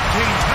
15